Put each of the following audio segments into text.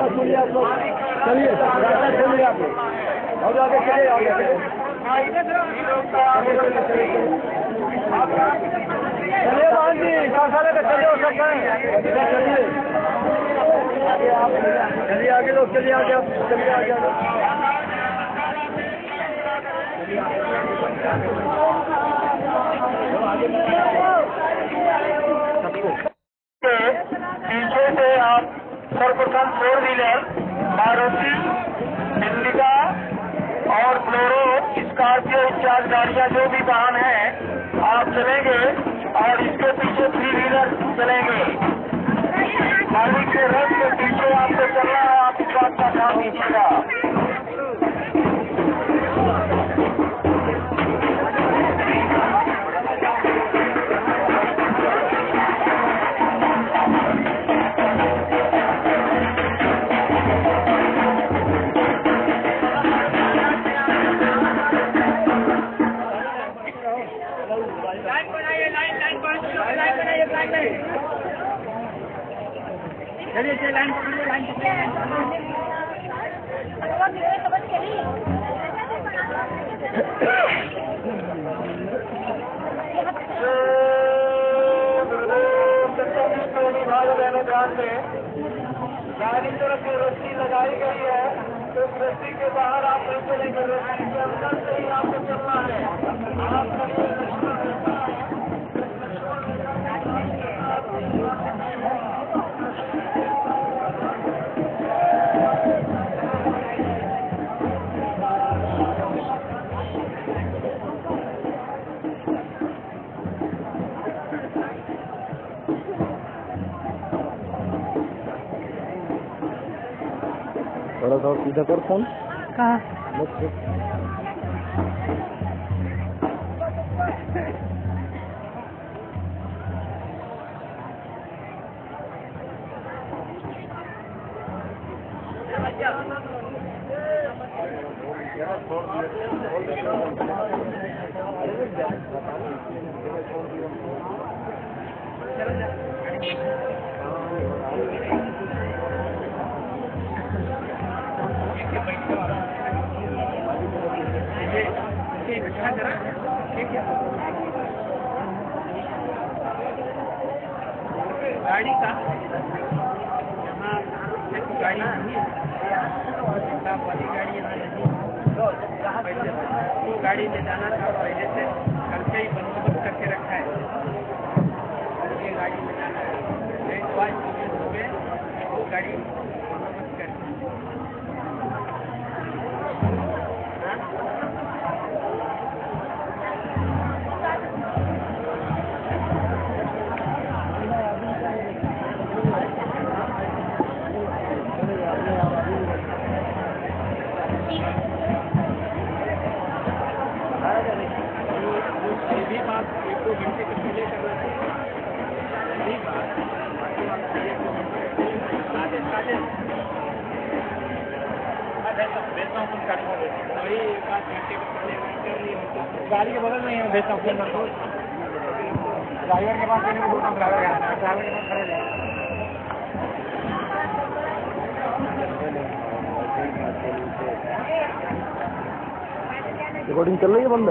चलिए चलिए और आगे चलिए चलिए बहन जी कहाँ लेकर चलिए सब चलिए चलिए आगे। लोग चलिए आगे आप चलिए आगे आगे पीछे से आप सर्वप्रथम फोर व्हीलर मारुति, इंडिका और फ्लोरो, स्कॉर्पियो इत्यादि गाड़ियाँ जो भी वाहन है, आप चलेंगे और इसके पीछे थ्री व्हीलर चलेंगे। मालिक के रथ के पीछे आपको चलना है, आप इस बात का ध्यान दीजिएगा चलिए। चलिए लाइन पकड़िए लाइन दाहिनी तरफ़ जो रस्सी लगाई गई है तो रस्सी के बाहर आप नहीं चलेंगे रस्सी के अंदर से ही आपको चलना है आप थोड़ा सा सीधा कर फ़ोन। गाड़ी का यहाँ गाड़ी नहीं है वाली गाड़ी यहाँ नहीं है। गाड़ी ले जाना था पहले से करके ही बंदोबस्त करके रखा है ये गाड़ी ले जाना है एक पाँच सुबह वो गाड़ी बेचता गाड़ी के बगल में ही भेजता हूँ ड्राइवर के पास नहीं बोलता ड्राइवर का पास खड़े रिकॉर्डिंग चल रही है बंद?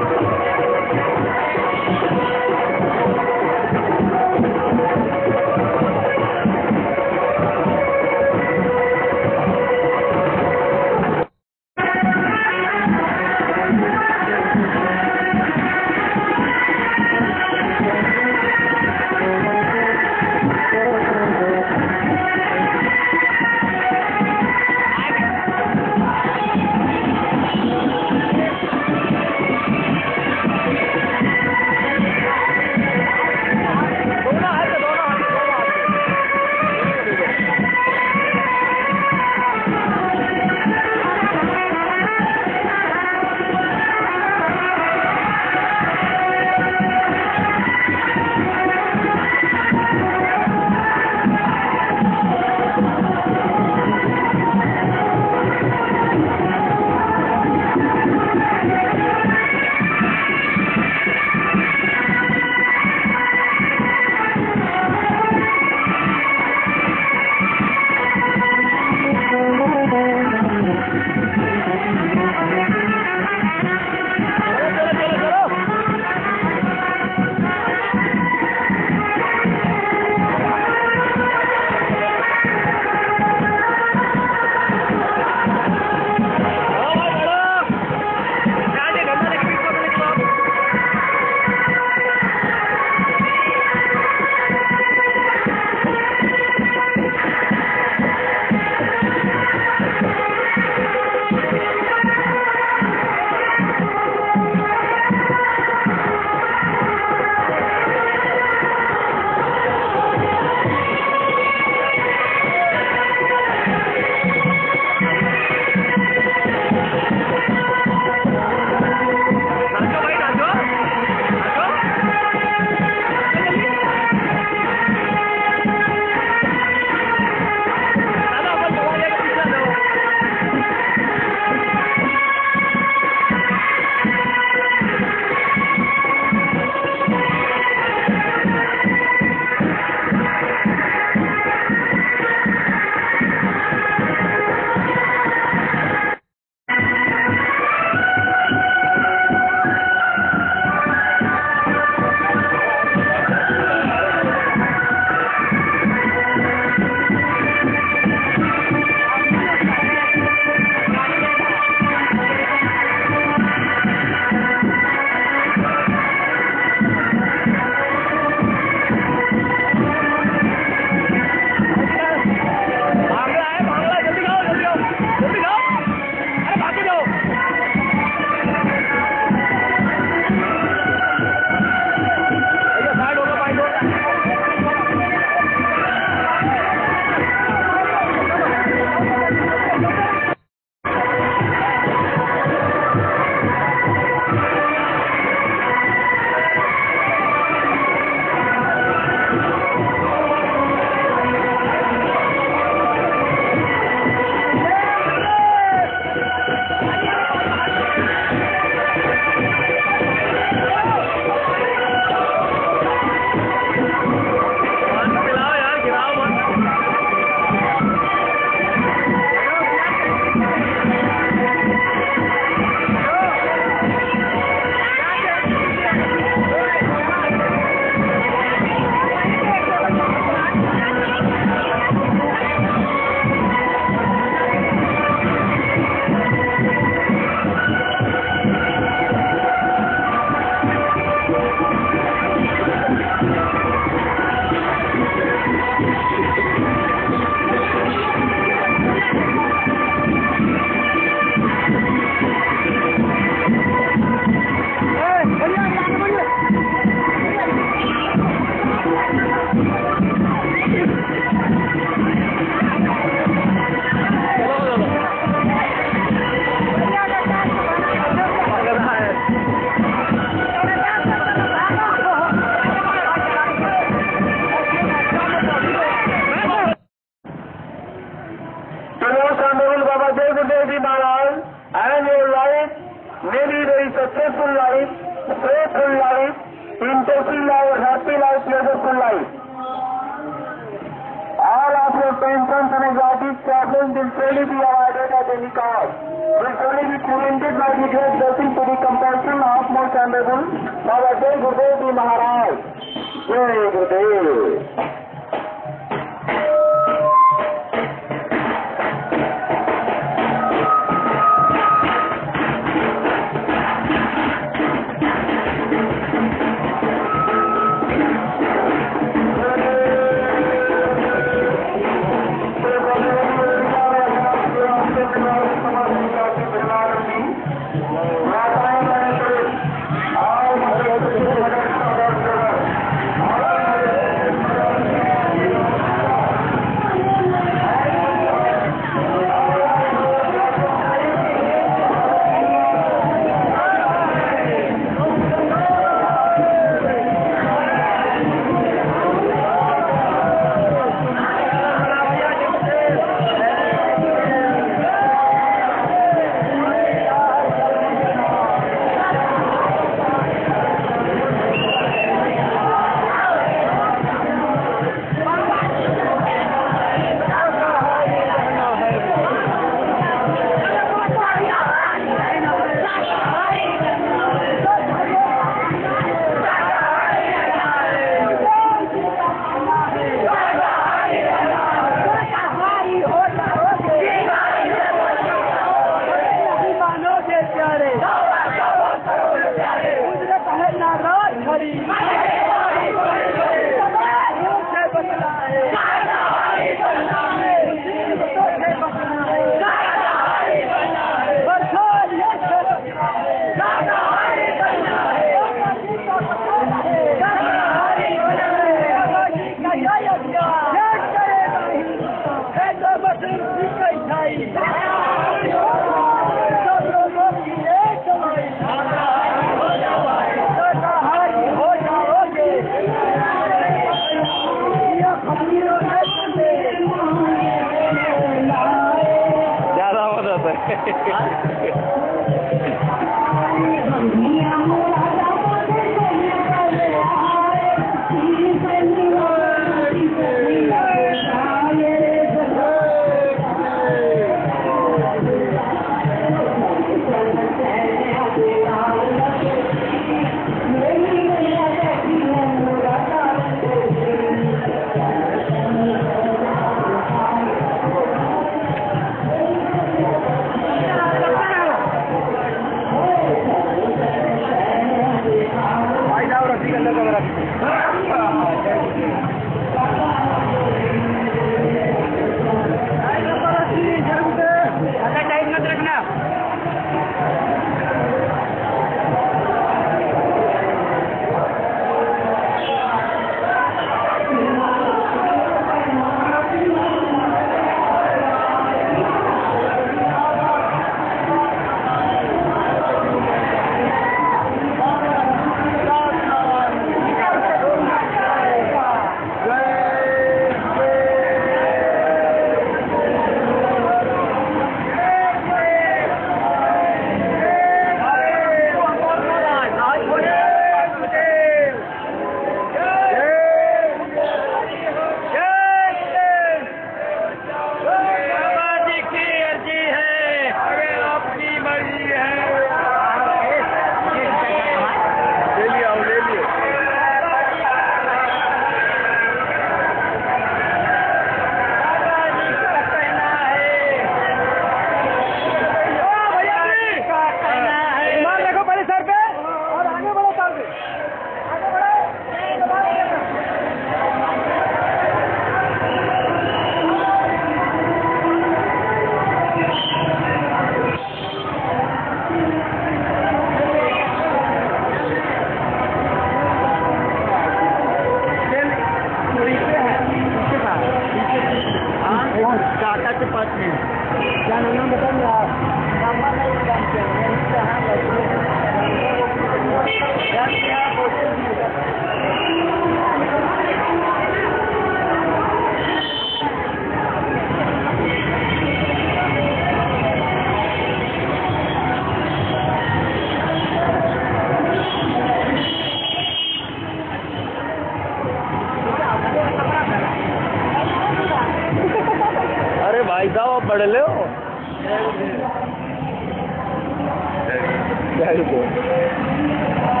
school.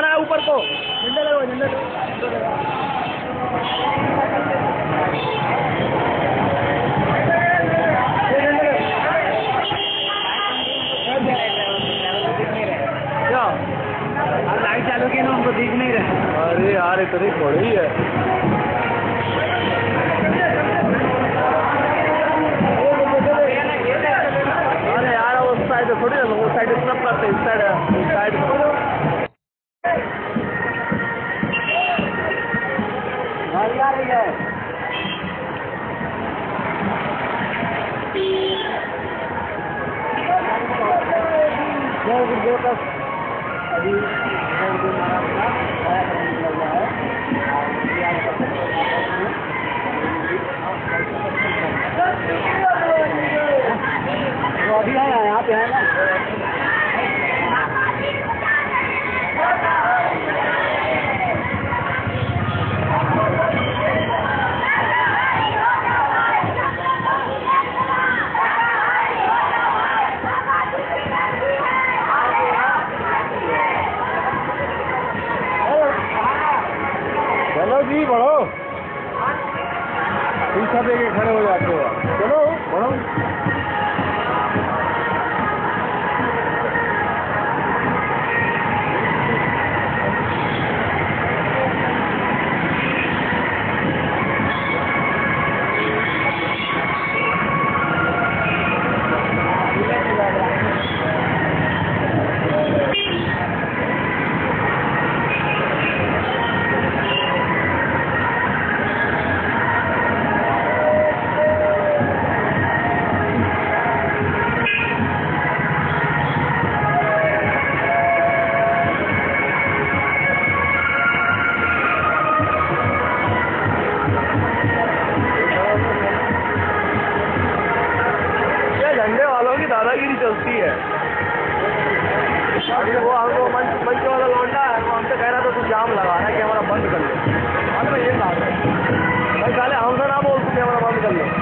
जाना है ऊपर को। झंडा लगाओ झंडा क्या? लाइट चालू की ना उनको दिख नहीं रहे। अरे यार इतनी थोड़ी है। तो अभी आया यहाँ पे है। ना तू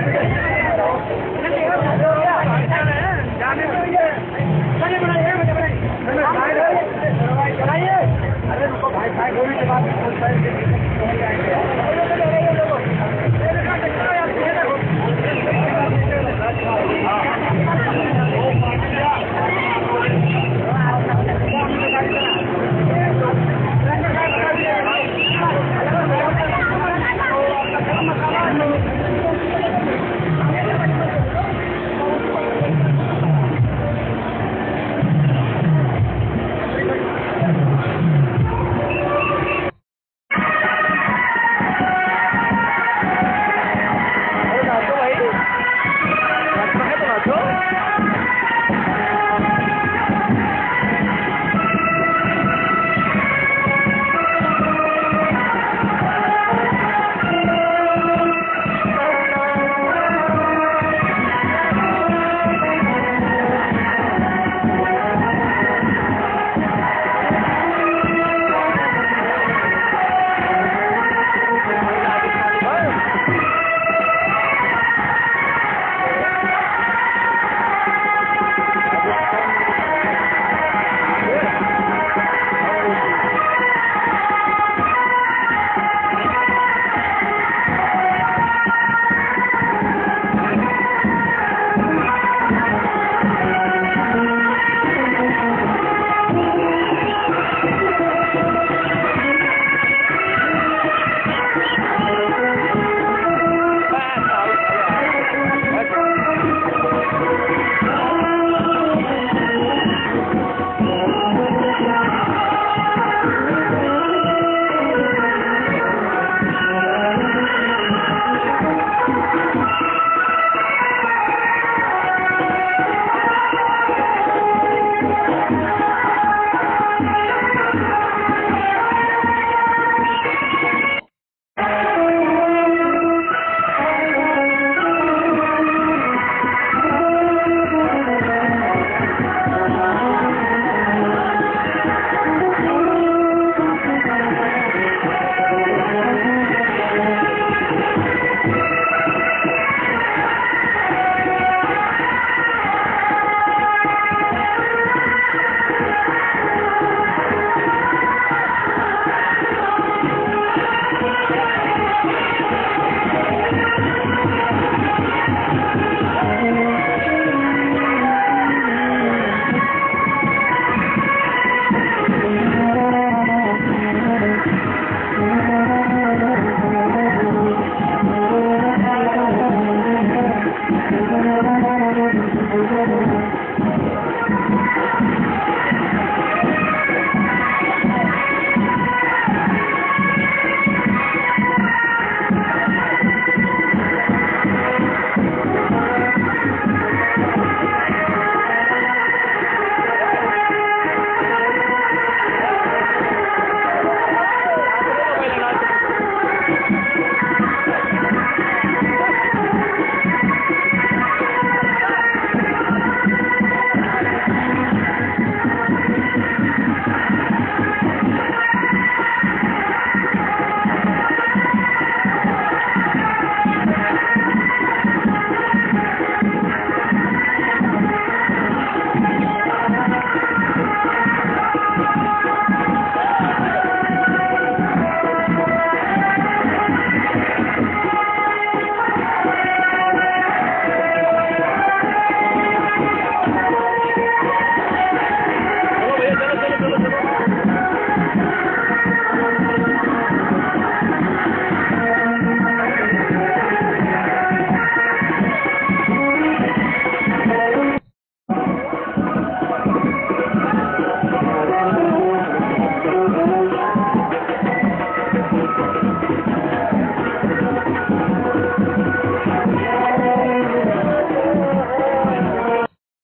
Thank you.